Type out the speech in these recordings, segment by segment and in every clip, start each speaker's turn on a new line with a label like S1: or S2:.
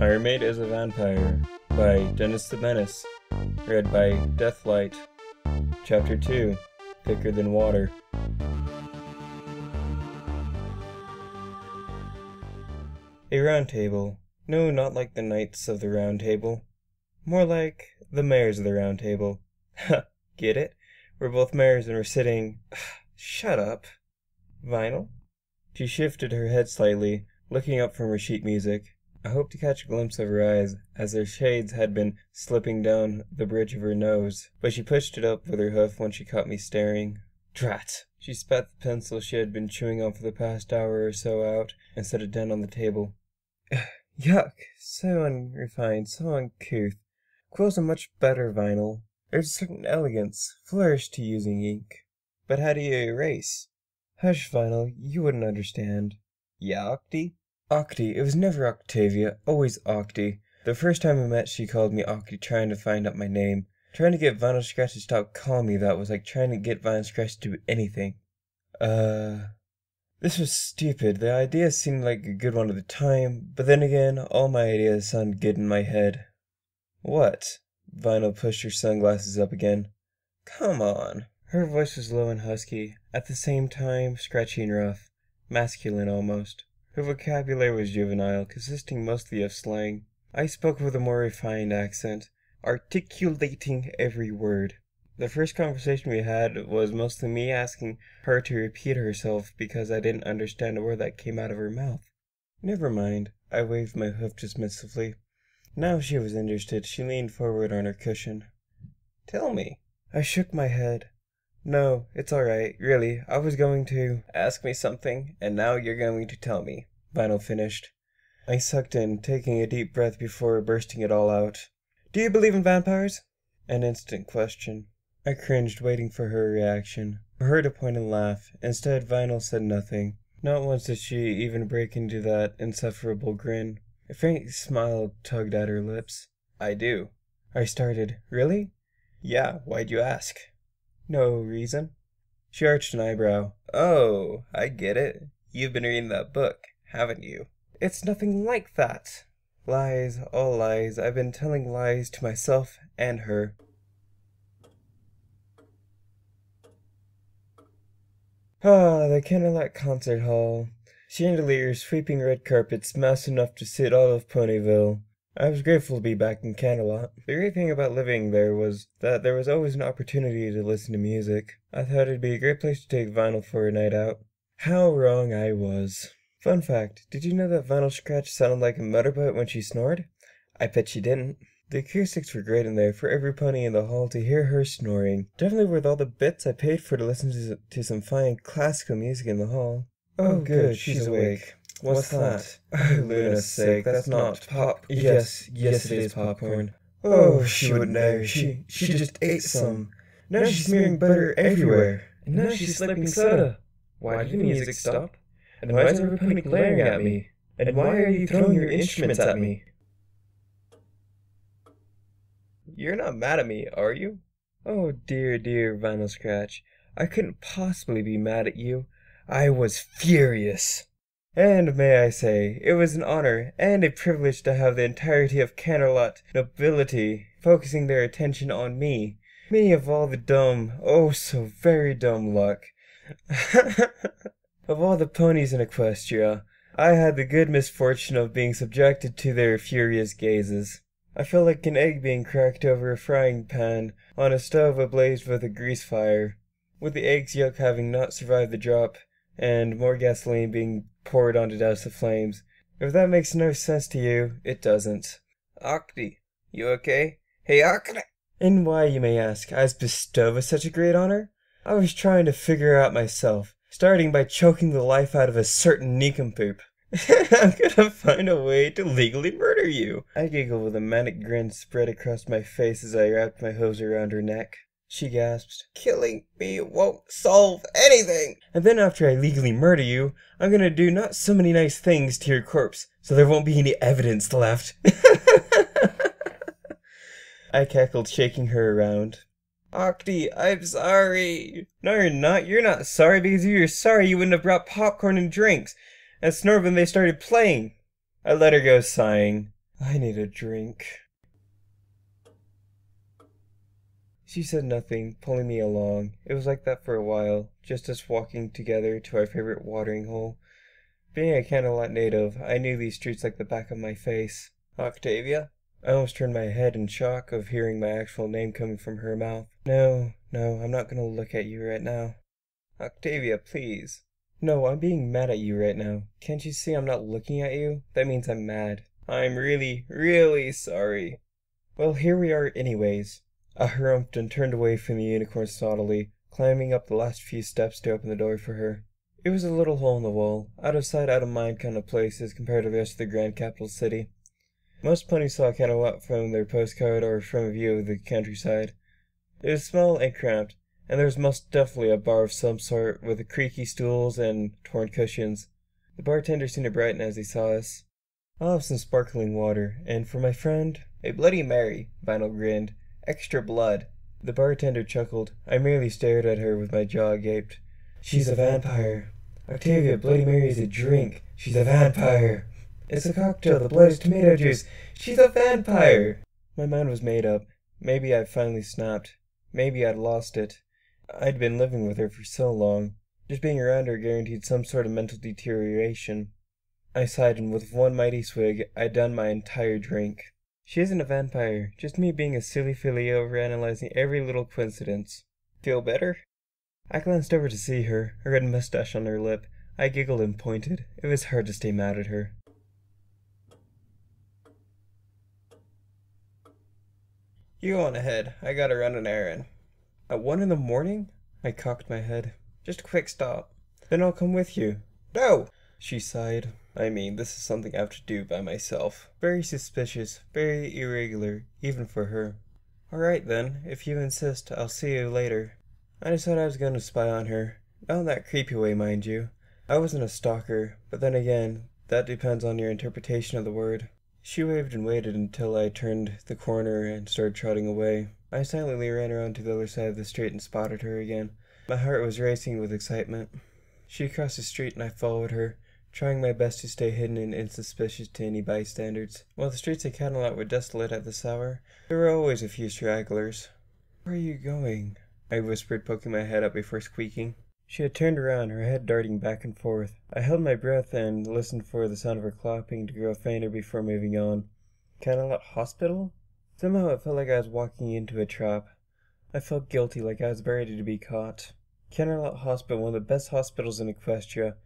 S1: My Roommate is a Vampire by Dennis the Menace. Read by Deathlight. Chapter 2 Thicker Than Water. A round table. No, not like the Knights of the Round Table. More like the Mayors of the Round Table. Ha! Get it? We're both mayors and we're sitting. Shut up. Vinyl? She shifted her head slightly, looking up from her sheet music. I hoped to catch a glimpse of her eyes, as their shades had been slipping down the bridge of her nose, but she pushed it up with her hoof when she caught me staring. Drat! She spat the pencil she had been chewing on for the past hour or so out and set it down on the table. Yuck! So unrefined, so uncouth. Quills are much better vinyl. There's a certain elegance, flourish to using ink. But how do you erase? Hush, Vinyl, you wouldn't understand. Yeah, Octi? It was never Octavia, always Octi. The first time we met, she called me Octi, trying to find out my name. Trying to get Vinyl Scratch to stop calling me that was like trying to get Vinyl Scratch to do anything. Uh. This was stupid. The idea seemed like a good one at the time, but then again, all my ideas sound good in my head. What? Vinyl pushed her sunglasses up again. Come on. Her voice was low and husky, at the same time scratchy and rough, masculine almost. Her vocabulary was juvenile, consisting mostly of slang. I spoke with a more refined accent, articulating every word. The first conversation we had was mostly me asking her to repeat herself because I didn't understand a word that came out of her mouth. Never mind, I waved my hoof dismissively. Now she was interested. She leaned forward on her cushion. Tell me. I shook my head. No, it's all right, really. I was going to ask me something, and now you're going to tell me. Vinyl finished. I sucked in, taking a deep breath before bursting it all out. Do you believe in vampires? An instant question. I cringed, waiting for her reaction. For her to point and laugh. Instead, Vinyl said nothing. Not once did she even break into that insufferable grin. A faint smile tugged at her lips. I do. I started. Really? Yeah, why'd you ask? No reason. She arched an eyebrow. Oh, I get it. You've been reading that book, haven't you? It's nothing like that. Lies, all lies. I've been telling lies to myself and her. Ah, the Canterlot Concert Hall. Chandeliers, sweeping red carpets, mass enough to sit all of Ponyville. I was grateful to be back in Canterlot. The great thing about living there was that there was always an opportunity to listen to music. I thought it'd be a great place to take vinyl for a night out. How wrong I was. Fun fact, did you know that Vinyl Scratch sounded like a motorboat when she snored? I bet she didn't. The acoustics were great in there for every pony in the hall to hear her snoring. Definitely worth all the bits I paid for to listen to some fine classical music in the hall. Oh, oh, good, she's awake. What's that? Oh, Luna's sake, that's not pop. Yes, yes, it is popcorn. Oh, she would know. She she just ate some. Now she's smearing butter everywhere. And now she's slipping soda. Why did the music stop? And why is everybody glaring at me? And why are you throwing your instruments at me? You're not mad at me, are you? Oh dear, dear Vinyl Scratch. I couldn't possibly be mad at you. I was furious. And may I say, it was an honor and a privilege to have the entirety of Canterlot nobility focusing their attention on me. Me of all the dumb, oh so very dumb luck. of all the ponies in Equestria, I had the good misfortune of being subjected to their furious gazes. I felt like an egg being cracked over a frying pan on a stove ablaze with a grease fire, with the egg's yolk having not survived the drop, and more gasoline being poured on to douse the flames. If that makes no sense to you, it doesn't. Octi, you okay? Hey, Octi! And why, you may ask, I was bestowed with such a great honor? I was trying to figure out myself, starting by choking the life out of a certain nincompoop. I'm gonna find a way to legally murder you. I giggled with a manic grin spread across my face as I wrapped my hose around her neck. She gasped, Killing me won't solve anything. And then after I legally murder you, I'm gonna do not so many nice things to your corpse, so there won't be any evidence left. I cackled, shaking her around. Octi, I'm sorry. No, you're not. You're not sorry because if you were sorry, you wouldn't have brought popcorn and drinks and snored when they started playing. I let her go sighing. I need a drink. She said nothing, pulling me along. It was like that for a while, just us walking together to our favorite watering hole. Being a Canterlot native, I knew these streets like the back of my face. Octavia? I almost turned my head in shock of hearing my actual name coming from her mouth. No, no, I'm not gonna look at you right now. Octavia, please. No, I'm being mad at you right now. Can't you see I'm not looking at you? That means I'm mad. I'm really, really sorry. Well, here we are anyways. I harumphed and turned away from the unicorn softly, climbing up the last few steps to open the door for her. It was a little hole in the wall, out of sight, out of mind kind of place as compared to the rest of the grand capital city. Most ponies saw kind of Canterlot from their postcard or from a view of the countryside. It was small and cramped, and there was most definitely a bar of some sort with creaky stools and torn cushions. The bartender seemed to brighten as he saw us. I'll have some sparkling water, and for my friend, a Bloody Mary, Vinyl grinned. Extra blood. The bartender chuckled. I merely stared at her with my jaw gaped. She's a vampire. Octavia, Bloody Mary is a drink. She's a vampire. It's a cocktail. The blood is tomato juice. She's a vampire. My mind was made up. Maybe I'd finally snapped. Maybe I'd lost it. I'd been living with her for so long. Just being around her guaranteed some sort of mental deterioration. I sighed, and with one mighty swig, I'd done my entire drink. She isn't a vampire, just me being a silly filly overanalyzing every little coincidence. Feel better? I glanced over to see her, a red mustache on her lip. I giggled and pointed. It was hard to stay mad at her. You go on ahead. I gotta run an errand. At one in the morning? I cocked my head. Just a quick stop. Then I'll come with you. No! She sighed. I mean, this is something I have to do by myself. Very suspicious, very irregular, even for her. Alright then, if you insist, I'll see you later. I decided I was going to spy on her. Not in that creepy way, mind you. I wasn't a stalker, but then again, that depends on your interpretation of the word. She waved and waited until I turned the corner and started trotting away. I silently ran around to the other side of the street and spotted her again. My heart was racing with excitement. She crossed the street and I followed her trying my best to stay hidden and insuspicious to any bystanders. While the streets of Canterlot were desolate at this hour, there were always a few stragglers. Where are you going? I whispered, poking my head up before squeaking. She had turned around, her head darting back and forth. I held my breath and listened for the sound of her clapping to grow fainter before moving on. Canterlot Hospital? Somehow it felt like I was walking into a trap. I felt guilty, like I was ready to be caught. Canterlot Hospital, one of the best hospitals in Equestria,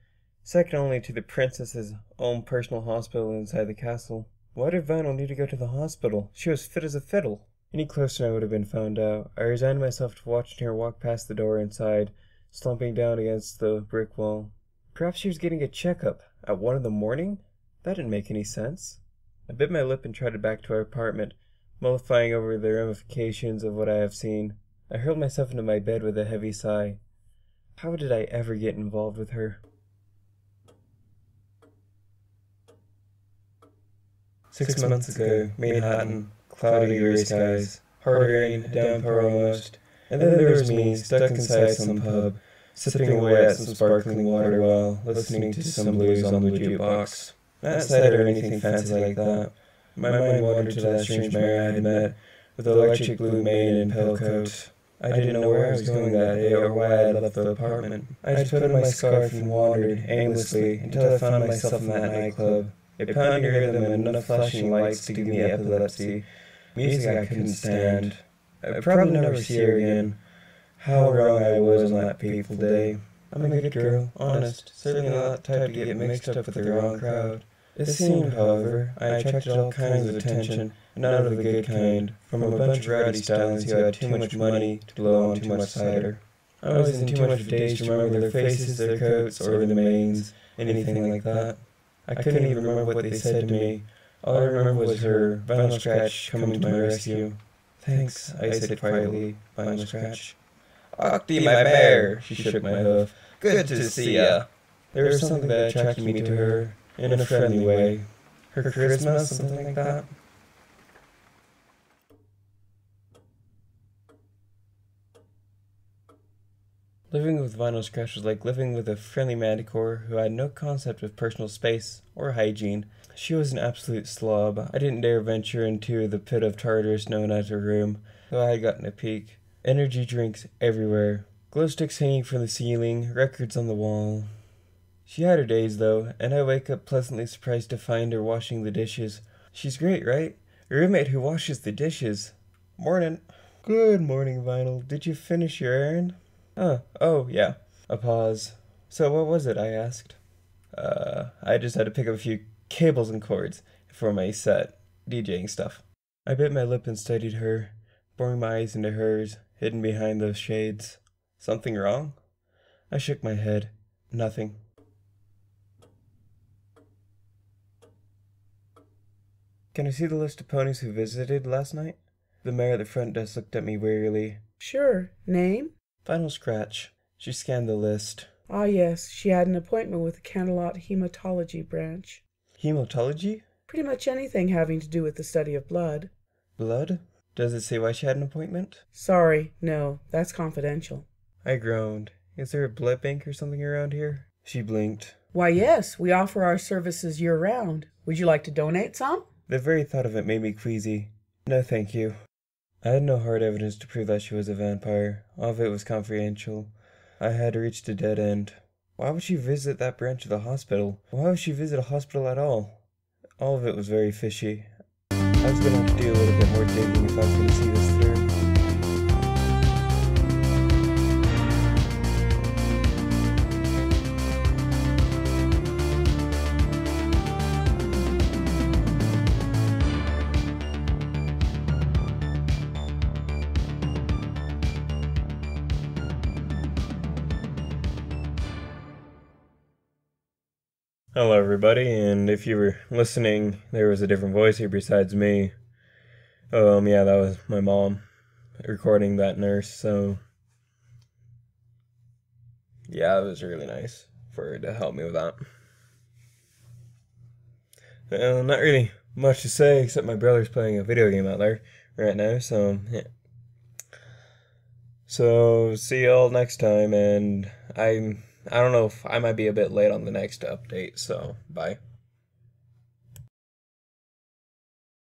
S1: second only to the princess's own personal hospital inside the castle. Why did Vinyl need to go to the hospital? She was fit as a fiddle. Any closer I would have been found out. I resigned myself to watching her walk past the door inside, slumping down against the brick wall. Perhaps she was getting a checkup at one in the morning? That didn't make any sense. I bit my lip and trotted back to our apartment, mollifying over the ramifications of what I have seen. I hurled myself into my bed with a heavy sigh. How did I ever get involved with her? Six months ago, Manehattan, cloudy gray skies, hard rain, downpour almost, and then there was me, stuck inside some pub, sipping away at some sparkling water while listening to some blues on the jukebox. Not cider or anything fancy like that. My mind wandered to that strange mare I had met, with the electric blue mane and pale coat. I didn't know where I was going that day or why I had left the apartment. I just put on my scarf and wandered aimlessly until I found myself in that nightclub. A pounding rhythm and enough flashing lights to give me epilepsy. Music I couldn't stand. I'd probably never see her again. How wrong I was on that fateful day. I'm a good girl, honest, certainly not the type to get mixed up with the wrong crowd. It seemed, however, I attracted all kinds of attention, not of the good kind, from a bunch of rowdy stylings who had too much money to blow on too much cider. I was in too much of a daze to remember their faces, their coats, or their manes, anything like that. I couldn't even remember what they said to me. All I remember was her vinyl scratch coming to my rescue. Thanks, I said quietly, vinyl scratch. Octi, my bear, she shook my hoof. Good to see ya. There was something that attracted me to her, in a friendly way. Her charisma, something like that. Living with Vinyl Scratch was like living with a friendly manticore who had no concept of personal space or hygiene. She was an absolute slob. I didn't dare venture into the pit of Tartarus known as her room, though I had gotten a peek. Energy drinks everywhere, glow sticks hanging from the ceiling, records on the wall. She had her days, though, and I wake up pleasantly surprised to find her washing the dishes. She's great, right? A roommate who washes the dishes. Morning. Good morning, Vinyl. Did you finish your errand? Oh, oh, yeah. A pause. So what was it? I asked. Uh, I just had to pick up a few cables and cords for my set, DJing stuff. I bit my lip and studied her, boring my eyes into hers, hidden behind those shades. Something wrong? I shook my head. Nothing. Can I see the list of ponies who visited last night? The mare at the front desk looked at me wearily.
S2: Sure. Name?
S1: Vinyl Scratch. She scanned the list.
S2: Ah, yes. She had an appointment with the Canterlot Hematology branch.
S1: Hematology?
S2: Pretty much anything having to do with the study of blood.
S1: Blood? Does it say why she had an appointment?
S2: Sorry, no. That's confidential.
S1: I groaned. Is there a blood bank or something around here? She blinked.
S2: Why, yes. We offer our services year round. Would you like to donate some?
S1: The very thought of it made me queasy. No, thank you. I had no hard evidence to prove that she was a vampire. All of it was confidential. I had reached a dead end. Why would she visit that branch of the hospital? Why would she visit a hospital at all? All of it was very fishy. I was gonna have to do a little bit more digging if I was gonna see this through. Hello, everybody, and if you were listening, there was a different voice here besides me. Um, yeah, that was my mom recording that nurse, so. Yeah, it was really nice for her to help me with that. Well, not really much to say except my brother's playing a video game out there right now, so yeah. So, see y'all next time, and I'm. I don't know if I might be a bit late on the next update, so bye.